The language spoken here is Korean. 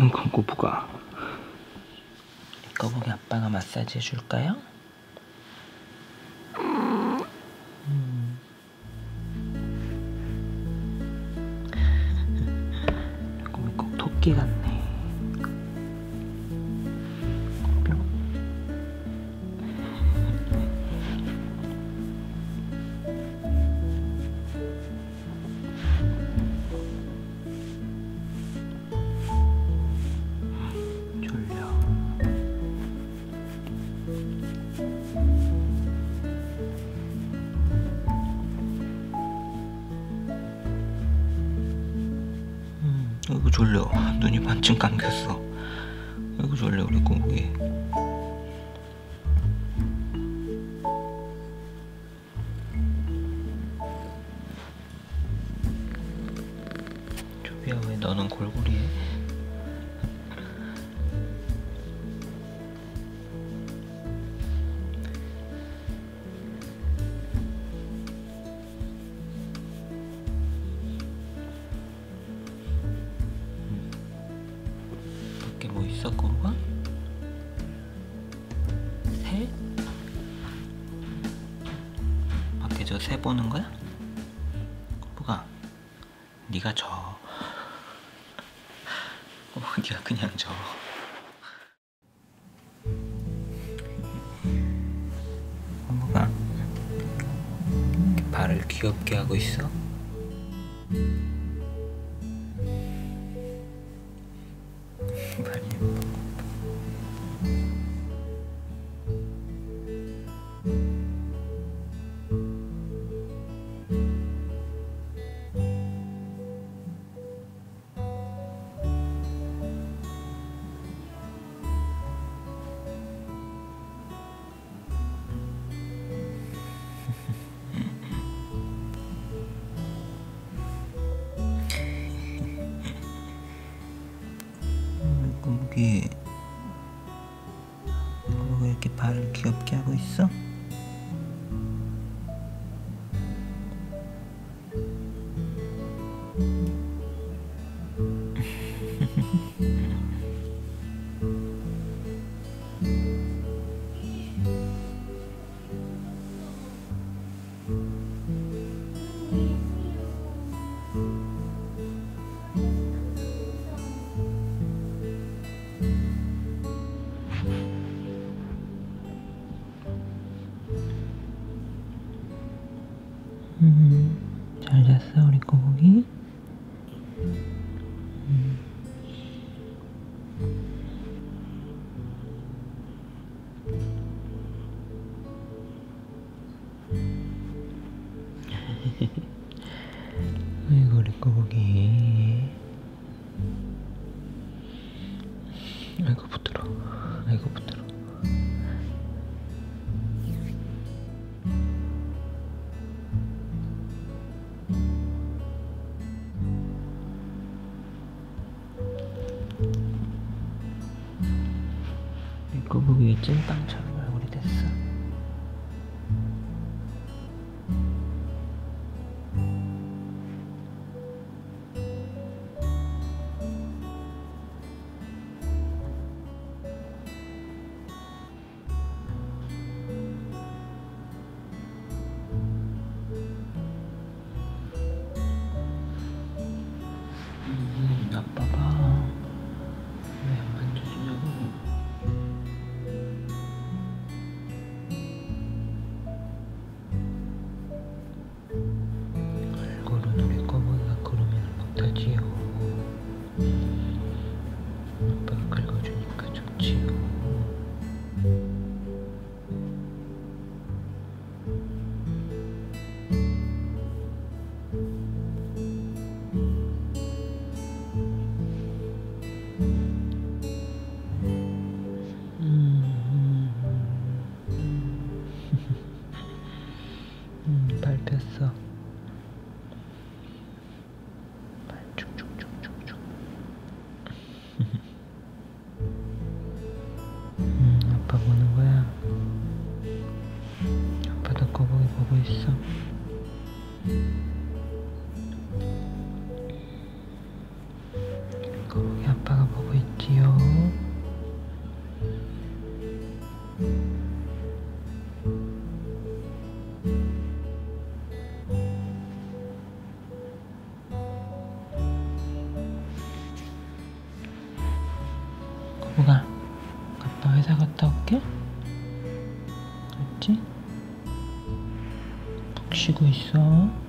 응, 꼬부가. 꼬부기 아빠가 마사지 해줄까요? 음. 꼬부 꼭 토끼 같네. 아이고 졸려. 눈이 반쯤 감겼어. 아이고 졸려 우리 꼬부기. 조비야 왜 너는? 밖에 꼬부가? 새? 밖에 저 새 보는 거야? 꼬부가 네가 져 꼬부가 네가 그냥 져 꼬부가 이렇게 발을 귀엽게 하고 있어? 발 이렇게 발을 귀엽게 하고 있어? 음, 잘 잤어 우리 꼬부기? 음. 아이고 우리 꼬부기 아이고 부드러워 아이고 부드러워 이 꼬부기 찐빵처럼 얼굴이 됐어. 음, 아빠 보고 있어. 거기 아빠가 보고 있지요. 거북아. 알았지? 푹 쉬고 있어.